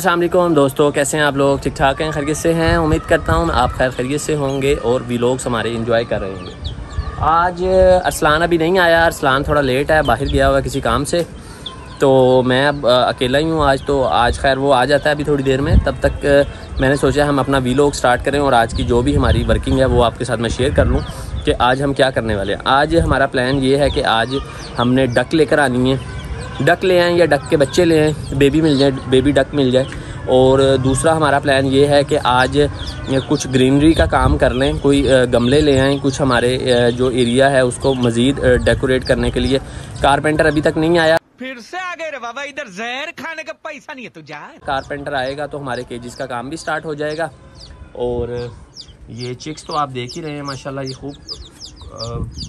असलम दोस्तों, कैसे हैं आप लोग? ठीक ठाक हैं? खैरियत से हैं? उम्मीद करता हूँ आप खैर खैरियत से होंगे और भी लोग हमारे इंजॉय कर रहे होंगे। आज अरसलान अभी नहीं आया। अरसलान थोड़ा लेट है, बाहर गया हुआ किसी काम से। तो मैं अब अकेला ही हूँ आज। तो आज खैर वो आ जाता है अभी थोड़ी देर में। तब तक मैंने सोचा हम अपना वी स्टार्ट करें और आज की जो भी हमारी वर्किंग है, वो आपके साथ मैं शेयर कर लूँ कि आज हम क्या करने वाले हैं। आज हमारा प्लान ये है कि आज हमने डक लेकर आनी है। डक ले आएँ या डक के बच्चे ले आएँ बेबी मिल जाए बेबी डक मिल जाए। और दूसरा हमारा प्लान ये है कि आज कुछ ग्रीनरी का काम कर लें कोई गमले ले आएँ कुछ हमारे जो एरिया है उसको मज़ीद डेकोरेट करने के लिए। कारपेंटर अभी तक नहीं आया। फिर से आ गए बाबा इधर जहर खाने का पैसा नहीं है तू जा कारपेंटर आएगा तो हमारे केजिस का काम भी स्टार्ट हो जाएगा। और ये चिक्स तो आप देख ही रहे हैं माशाल्लाह ये खूब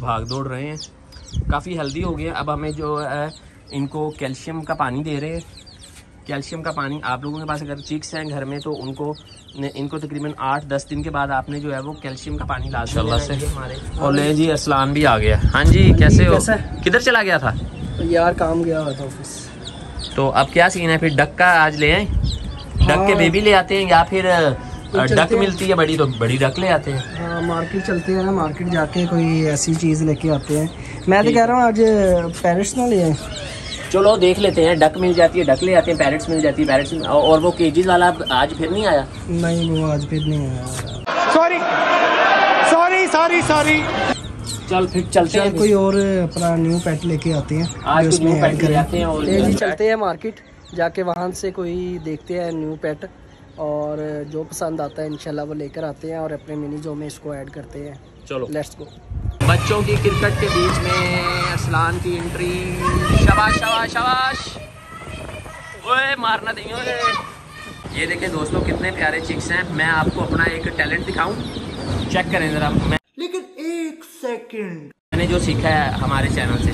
भाग दौड़ रहे हैं। काफ़ी हेल्दी हो गए अब हमें जो है इनको कैल्शियम का पानी दे रहे हैं। कैल्शियम का पानी आप लोगों के पास अगर चिक्स हैं घर में तो उनको इनको तकरीबन आठ दस दिन के बाद आपने जो है वो कैल्शियम का पानी ला से। हमारे। और ले जी असलान भी आ गया। हाँ जी कैसे हो? किधर चला गया था? यार काम गया हुआ था ऑफ़िस तो अब क्या सीन है? फिर डक का आज ले आए? डक के बेबी हाँ। ले आते हैं या फिर डक मिलती है बड़ी तो बड़ी डक ले आते हैं। हाँ मार्केट चलते हैं ना मार्केट जाके कोई ऐसी चीज़ लेके आते हैं। मैं तो कह रहा हूँ आज पेरिस ना ले आए। चलो देख लेते हैं डक मिल जाती है डक ले आते हैं पैरट्स मिल जाती है पैरट्स और वो केजीज वाला आज फिर नहीं आया? नहीं वो आज फिर नहीं आया। सॉरी सॉरी सॉरी सॉरी चल फिर चलते हैं। कोई और अपना न्यू पेट लेके आते हैं आज उसमें पेट ले आते हैं और जी चलते हैं मार्केट जाके वहाँ से कोई देखते हैं न्यू पेट और जो पसंद आता है इंशाल्लाह वो लेकर आते हैं और अपने मिनी जो में इसको ऐड करते हैं। चलो। लेट्स गो बच्चों की क्रिकेट के बीच में असलान की एंट्री शबाश शबाश शबाश। ओए मारना नहीं ओए। ये देखें दोस्तों कितने प्यारे चिक्स हैं। मैं आपको अपना एक टैलेंट दिखाऊँ। चेक करें ज़रा। मैं लेकिन एक सेकंड मैंने जो सीखा है हमारे चैनल से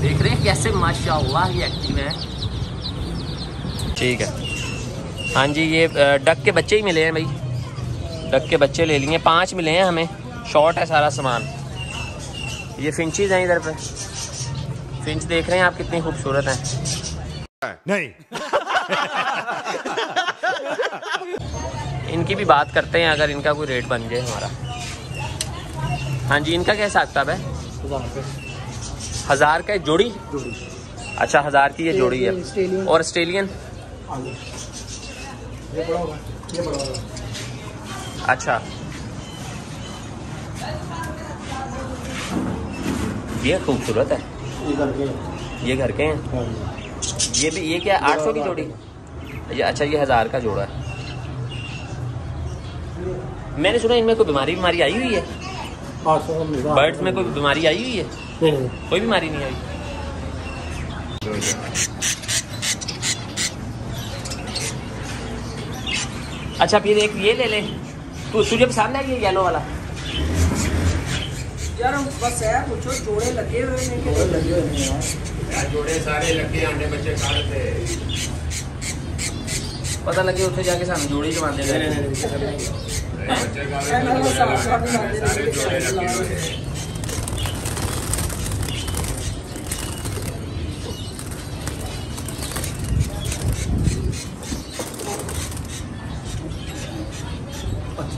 देख रहे हैं कैसे माशाल्लाह ये एक्टिव है ठीक है। हाँ जी ये डक के बच्चे ही मिले हैं भाई। डक के बच्चे ले लिए। पाँच मिले हैं हमें। शॉर्ट है सारा सामान। ये फिंचीज हैं इधर पे। फिंच देख रहे हैं आप कितनी खूबसूरत हैं। नहीं। इनकी भी बात करते हैं अगर इनका कोई रेट बन जाए हमारा। हाँ जी इनका क्या हिसाब किताब है? हज़ार का। जोड़ी? जोड़ी। अच्छा हज़ार की ये जोड़ी है। और ऑस्ट्रेलियन अच्छा। ये खूबसूरत है। ये घर के हैं? हाँ ये भी ये क्या आठ सौ की जोड़ी? ये अच्छा ये हज़ार का जोड़ा है। मैंने सुना इनमें कोई बीमारी बीमारी आई हुई है? बर्ड्स में कोई बीमारी आई हुई है? कोई बीमारी नहीं आई। अच्छा फिर एक ये ले ले तो सूर्य के सामने आइए येलो वाला यार बस है कुछ जोड़े लगे हुए हैं कि लगे हुए हैं यार जोड़े सारे लगे आने बच्चे खा रहे थे पता लगे उठे जाके सामने जोड़े ही जमा दे रहे हैं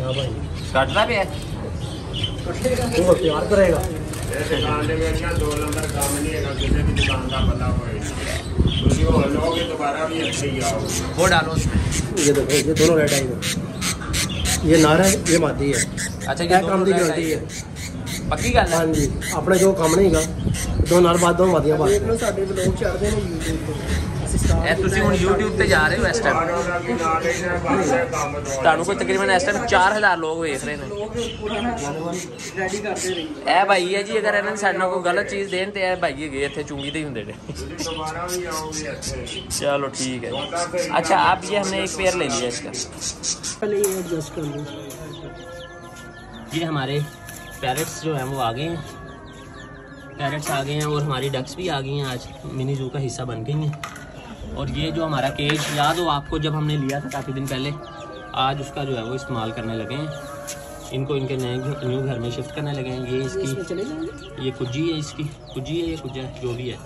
ਕੱਟਦਾ ਪਿਆ ਤੂੰ ਪਿਆਰ ਕਰੇਗਾ ਦੁਕਾਨ ਦੇ ਵਿੱਚ ਨਾ ਦੋ ਨੰਬਰ ਕੰਮ ਨਹੀਂ ਹੈਗਾ ਕਿਸੇ ਵੀ ਦੁਕਾਨ ਦਾ ਪਤਾ ਹੋਏ ਤੁਸੀਂ ਹੋਰ ਲੋਗੇ ਦੁਬਾਰਾ ਵੀ ਇੱਥੇ ਹੀ ਆਓ वो डालो उसमें ये देखो ये दोनों रेड आई ये नार है ये मादी है अच्छा ਇਹ ये ਕੰਮ ਦੀ दोनों ਗਾਰੰਟੀ ਹੈ पक्की गल है ਹਾਂਜੀ ਆਪਣੇ ਜੋ ਕੰਮ ਨਹੀਂ ਹੈਗਾ ਦੋ ਨਾਰ ਬਾਦ ਦੋ ਮਾਦੀਆਂ ਬਾਦ ਦੇਖ ਲਓ ਸਾਡੇ ਬਲੌਗ ਚੜਦੇ ਨੇ YouTube ਤੇ ਇਹ ਤੁਸੀਂ ਹੁਣ YouTube ਤੇ ਜਾ ਰਹੇ ਹੋ ਇਸ ਟਾਈਮ ਆਰਡਰ ਦਾ ਵੀ ਨਾਲ ਹੀ ਨਾ ਬਸ ਇਹ ਕੰਮ ਤੋਂ ਤੁਹਾਨੂੰ ਕੋਈ ਤਕਰੀਬਨ ਇਸ ਟਾਈਮ 4000 ਲੋਕ ਵੇਖ ਰਹੇ ਨੇ ਲੋਕ ਪੁਰਾਣਾ ਰੈਡੀ ਕਰਦੇ ਰਹੀ ਇਹ ਭਾਈ ਹੈ ਜੀ ਅਗਰ ਇਹਨਾਂ ਨੇ ਸਾਡੇ ਨਾਲ ਕੋਈ ਗਲਤ ਚੀਜ਼ ਦੇਣ ਤੇ ਇਹ ਭਾਈ ਹੈਗੇ ਇੱਥੇ ਚੁੰਗੀ ਤੇ ਹੀ ਹੁੰਦੇ ਨੇ ਤੁਸੀਂ ਦੁਬਾਰਾ ਵੀ ਆਓਗੇ ਇੱਥੇ चलो ठीक है अच्छा अब ये हमने एक पेयर ले लिया इसका पहले ये एडजस्ट कर लो ये हमारे पैरट्स जो हैं वो आ गए हैं पैरट्स आ गए हैं और हमारी डक्स भी आ गई हैं आज मिनी जू का हिस्सा बन गई हैं और ये जो हमारा केज याद हो आपको जब हमने लिया था काफ़ी दिन पहले? आज उसका जो है वो इस्तेमाल करने लगे हैं। इनको इनके नए न्यू घर में शिफ्ट करने लगे हैं। ये इसकी ये कुजी है इसकी। कुजी है ये कुजा है जो भी है।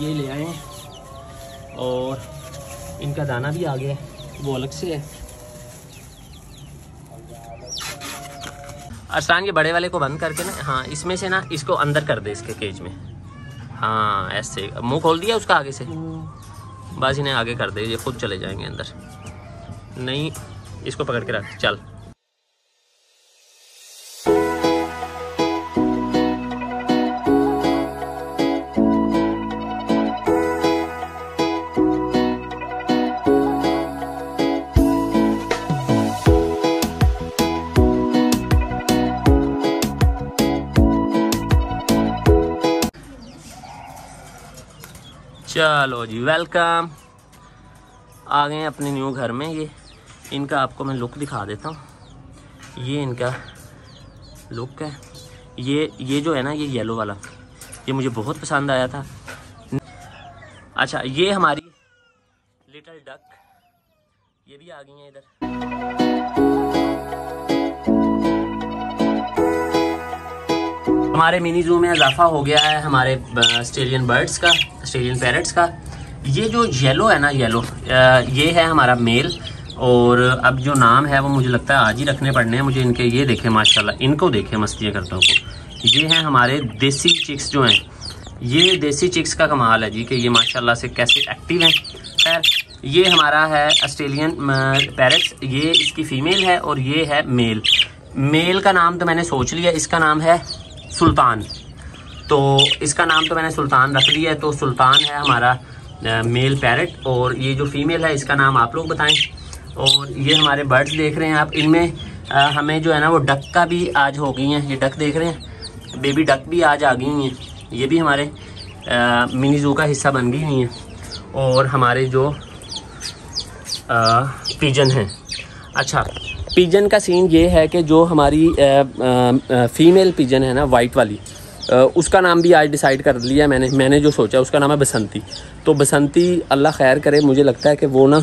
ये ले आए हैं। और इनका दाना भी आ गया है। वो अलग से है। अरसान ये बड़े वाले को बंद करके ना हाँ इसमें से ना इसको अंदर कर दे इसके केज में। हाँ ऐसे। मुँह खोल दिया उसका आगे से? बस इन्हें आगे कर दे, ये खुद चले जाएँगे अंदर। नहीं, इसको पकड़ के रख, चल। चलो जी वेलकम आ गए अपने न्यू घर में, ये, इनका आपको मैं लुक दिखा देता हूँ। ये इनका लुक है। ये ये जो है ना, ये येलो वाला, ये मुझे बहुत पसंद आया था। अच्छा ये हमारी लिटल डक ये भी आ गई हैं इधर। हमारे मिनी जू में इजाफा हो गया है हमारे ऑस्ट्रेलियन बर्ड्स का। ऑस्ट्रेलियन पैरट्स का। ये जो येलो है ना येलो ये है हमारा मेल और अब जो नाम है वो मुझे लगता है आज ही रखने पड़ने हैं। मुझे इनके ये देखे, माशाल्लाह, इनको देखे मस्तियाँ करता हूँ ये हैं हमारे देसी चिक्स जो हैं। ये देसी चिक्स का कमाल है जी कि ये माशाल्लाह से कैसे एक्टिव हैं। खैर, ये हमारा है ऑस्ट्रेलियन पैरट्स ये इसकी फीमेल है और ये है मेल मेल का नाम तो मैंने सोच लिया, इसका नाम है सुल्तान। तो इसका नाम तो मैंने सुल्तान रख दिया है तो सुल्तान है हमारा मेल पैरट और ये जो फीमेल है इसका नाम आप लोग बताएँ। और ये हमारे बर्ड्स देख रहे हैं आप इनमें हमें जो है ना वो डक का भी आज हो गई हैं ये डक देख रहे हैं। बेबी डक भी आज आ गई हैं ये भी हमारे मिनी जू का हिस्सा बन गई हुई हैं। और हमारे जो पिजन हैं। अच्छा पिजन का सीन ये है कि जो हमारी आ, आ, फीमेल पिजन है ना वाइट वाली उसका नाम भी आज डिसाइड कर लिया मैंने मैंने जो सोचा उसका नाम है बसंती। तो बसंती अल्लाह खैर करे मुझे लगता है कि वो ना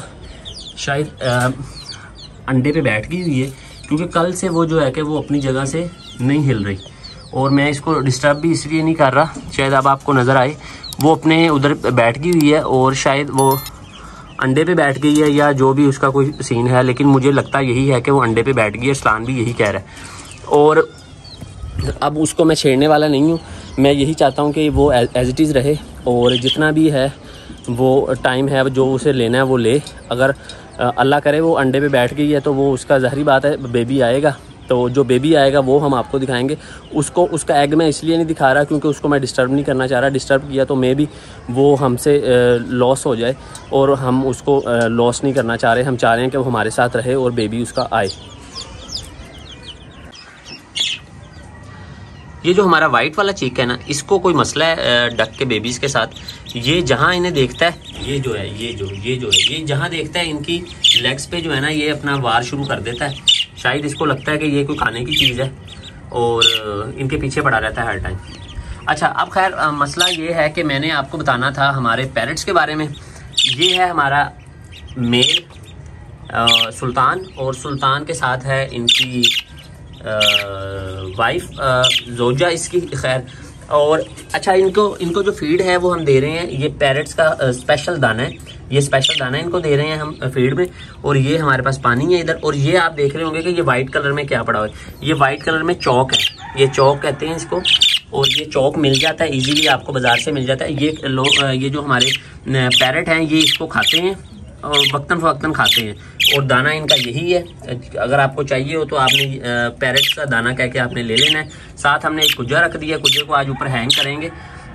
शायद अ, अंडे पे बैठ गई हुई है क्योंकि कल से वो जो है कि वो अपनी जगह से नहीं हिल रही। और मैं इसको डिस्टर्ब भी इसलिए नहीं कर रहा शायद अब आपको नज़र आए वो अपने उधर बैठ गई हुई है और शायद वो अंडे पे बैठ गई है या जो भी उसका कोई सीन है लेकिन मुझे लगता यही है कि वो अंडे पे बैठ गई है इस्लान भी यही कह रहा है। और अब उसको मैं छेड़ने वाला नहीं हूँ। मैं यही चाहता हूँ कि वो एज इट इज़ रहे और जितना भी है, वो टाइम है जो उसे लेना है, वो ले। अगर अल्लाह करे वो अंडे पे बैठ गई है तो वो उसका ज़हरी बात है बेबी आएगा। तो जो बेबी आएगा, वो हम आपको दिखाएँगे। उसको, उसका एग मैं इसलिए नहीं दिखा रहा क्योंकि उसको मैं डिस्टर्ब नहीं करना चाह रहा। डिस्टर्ब किया तो मे भी वो हमसे लॉस हो जाए और हम उसको लॉस नहीं करना चाह रहे। हम चाह रहे हैं कि वो हमारे साथ रहे और बेबी उसका आए। ये जो हमारा वाइट वाला चीक है ना, इसको कोई मसला है डक के बेबीज के साथ? ये जहाँ इन्हें देखता है, ये जो है, ये जो ये जो है, ये जहाँ देखता है, इनकी लेग्स पे जो है ना, ये अपना वार शुरू कर देता है। शायद इसको लगता है कि ये कोई खाने की चीज़ है, और इनके पीछे पड़ा रहता है हर टाइम अच्छा अब खैर मसला ये है कि मैंने आपको बताना था हमारे पेरेंट्स के बारे में। ये है हमारा मेल सुल्तान, और सुल्तान के साथ है इनकी वाइफ जोजा इसकी, खैर, और अच्छा इनको इनको जो फ़ीड है वो हम दे रहे हैं, ये पैरट्स का स्पेशल दाना है, ये स्पेशल दाना इनको दे रहे हैं हम फ़ीड में, और ये हमारे पास पानी है इधर, और ये आप देख रहे होंगे कि ये वाइट कलर में क्या पड़ा हुआ है, ये वाइट कलर में चौक है, ये चौक कहते हैं इसको, और ये चौक मिल जाता है इजीली आपको बाज़ार से मिल जाता है, ये लो ये जो हमारे पैरट हैं, ये इसको खाते हैं और वक्तन फवक्तन खाते हैं। और दाना इनका यही है। अगर आपको चाहिए हो तो आपने पैरेट्स का दाना कह के आपने ले लेना है। साथ हमने एक कुजा रख दिया कुजे को आज ऊपर हैंग करेंगे।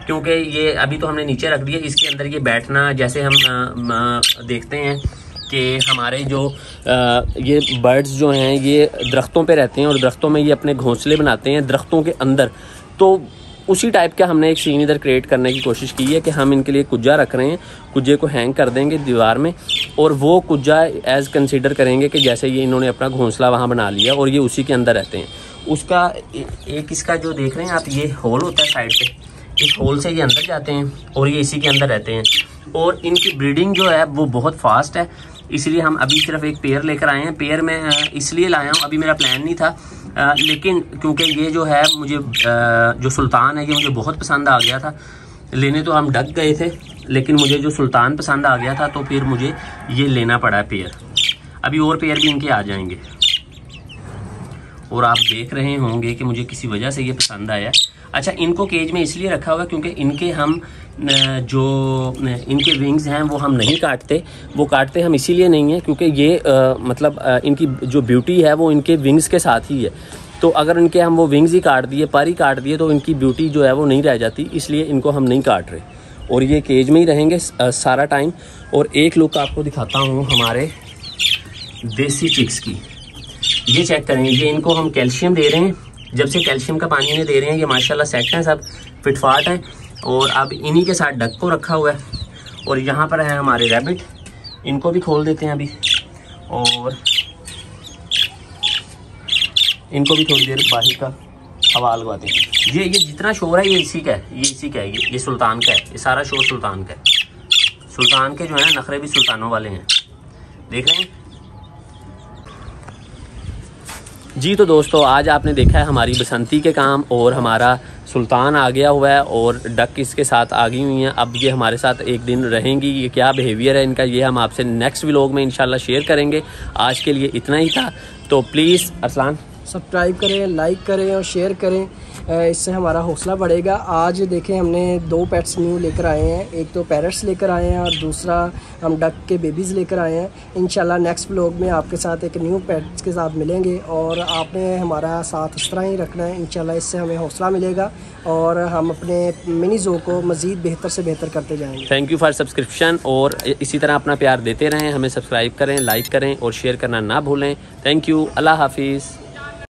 क्योंकि ये अभी तो हमने नीचे रख दिया। इसके अंदर ये बैठना जैसे हम देखते हैं कि हमारे जो अ, ये बर्ड्स जो हैं ये दरख्तों पे रहते हैं और दरख्तों में ये अपने घोंसले बनाते हैं दरख्तों के अंदर। तो उसी टाइप का हमने एक सीन इधर क्रिएट करने की कोशिश की है कि हम इनके लिए कुज्जा रख रहे हैं, कुज्जे को हैंग कर देंगे दीवार में, और वो कुज्जा एज कंसीडर करेंगे कि जैसे ये इन्होंने अपना घोंसला वहाँ बना लिया और ये उसी के अंदर रहते हैं। उसका ए- एक इसका जो देख रहे हैं आप, ये होल होता है साइड पे। इस होल से ये अंदर जाते हैं और ये इसी के अंदर रहते हैं। और इनकी ब्रीडिंग जो है, वो बहुत फास्ट है। इसलिए हम अभी सिर्फ़ एक पेयर लेकर आए हैं। पेयर में इसलिए लाया हूँ, अभी मेरा प्लान नहीं था। लेकिन क्योंकि ये जो है, मुझे जो सुल्तान है, ये मुझे बहुत पसंद आ गया था। लेने तो हम डक गए थे, लेकिन मुझे जो सुल्तान पसंद आ गया था तो फिर मुझे ये लेना पड़ा पेयर। अभी और पेयर भी इनके आ जाएँगे। और आप देख रहे होंगे कि मुझे किसी वजह से ये पसंद आया। अच्छा इनको केज में इसलिए रखा हुआ क्योंकि इनके हम जो इनके विंग्स हैं वो हम नहीं काटते। वो काटते हम इसीलिए नहीं है क्योंकि ये अ, मतलब अ, इनकी जो ब्यूटी है वो इनके विंग्स के साथ ही है। तो अगर इनके हम वो विंग्स ही काट दिए पर ही काट दिए तो इनकी ब्यूटी जो है वो नहीं रह जाती। इसलिए इनको हम नहीं काट रहे। और ये केज में ही रहेंगे सारा टाइम और एक लुक आपको दिखाता हूँ हमारे देसी चिक्स की। ये चेक करेंगे। ये इनको हम कैल्शियम दे रहे हैं। जब से कैल्शियम का पानी इन्हें दे रहे हैं ये माशाल्लाह सेट हैं सब फिटफाट हैं और अब इन्हीं के साथ डक को रखा हुआ है। और यहाँ पर है हमारे रैबिट इनको भी खोल देते हैं अभी। और इनको भी थोड़ी देर बाहर का हवा लगवाते हैं। ये ये जितना शोर है ये इसी का है ये इसी का है ये, ये सुल्तान का है ये सारा शोर सुल्तान का है। सुल्तान के जो है नखरे भी सुल्तानों वाले हैं। देख रहे हैं? जी तो दोस्तों, आज आपने देखा है हमारी बसंती के काम और हमारा सुल्तान आ गया हुआ है और डक इसके साथ आ गई हुई हैं। अब ये हमारे साथ एक दिन रहेंगी, ये क्या बिहेवियर है इनका, ये हम आपसे नेक्स्ट व्लॉग में इंशाल्लाह शेयर करेंगे। आज के लिए इतना ही था। तो प्लीज़ असलान सब्सक्राइब करें लाइक करें और शेयर करें। इससे हमारा हौसला बढ़ेगा। आज देखें, हमने दो पेट्स न्यू लेकर आए हैं। एक तो पैरट्स लेकर आए हैं और दूसरा हम डक के बेबीज़ लेकर आए हैं। इंशाल्लाह नेक्स्ट ब्लॉग में आपके साथ एक न्यू पेट्स के साथ मिलेंगे और आपने हमारा साथ इस तरह ही रखना है। इंशाल्लाह इससे हमें हौसला मिलेगा और हम अपने मिनी जो को मज़ीद बेहतर से बेहतर करते जाएँगे। थैंक यू फॉर सब्सक्रिप्शन और इसी तरह अपना प्यार देते रहें। हमें सब्सक्राइब करें लाइक करें और शेयर करना ना भूलें। थैंक यू अल्लाह हाफिज़।